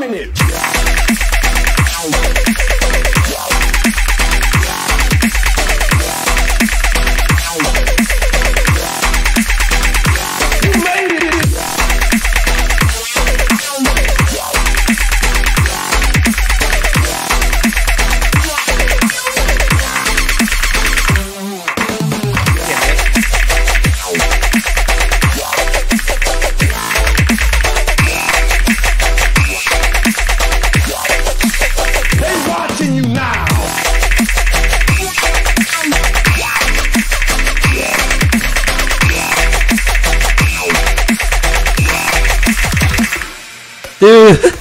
dominant. 嗯。